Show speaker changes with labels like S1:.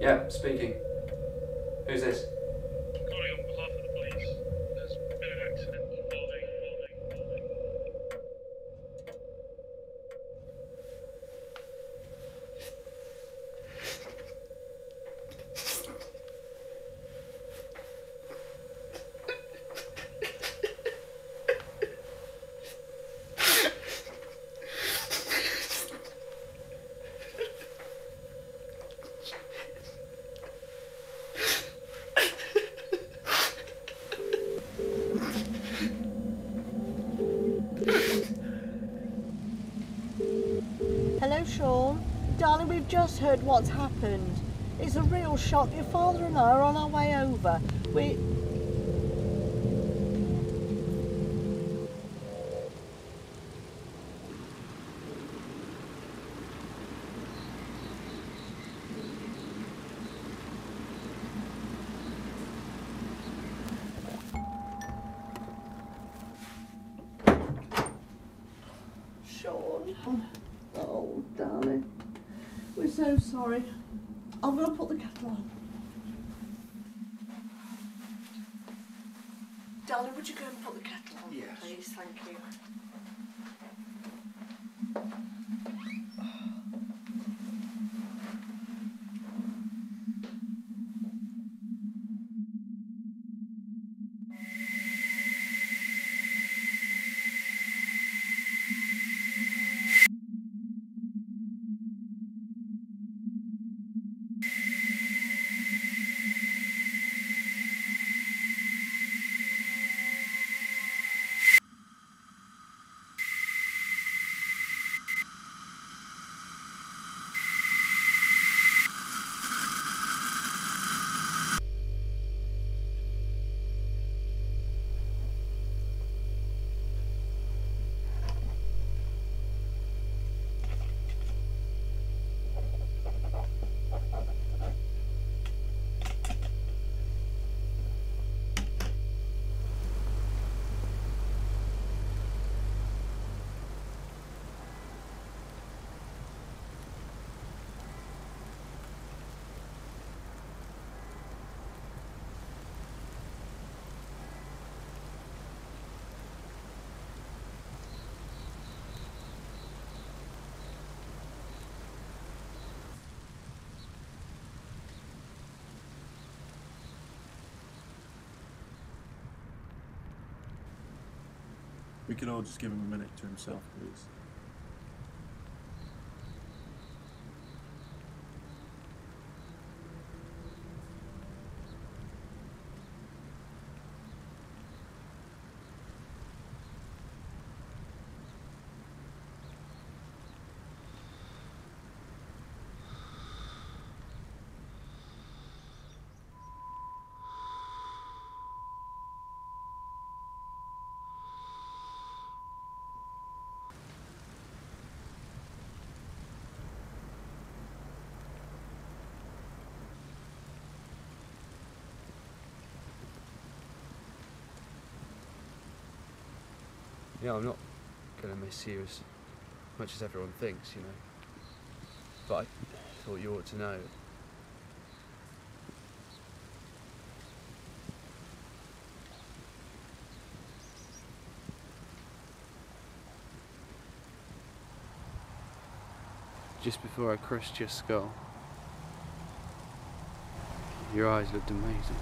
S1: Yeah, speaking. Who's this?
S2: We've just heard what's happened. It's a real shock. Your father and I are on our way over. We. Sean. So sorry. I'm going to put the kettle on. Darling, would you go and put the kettle on,
S1: Yes.
S2: please? Thank you.
S3: We could all just give him a minute to himself, please.
S4: Yeah, I'm not going to miss you as much as everyone thinks, you know. But I thought you ought to know. Just before I crushed your skull, your eyes looked amazing.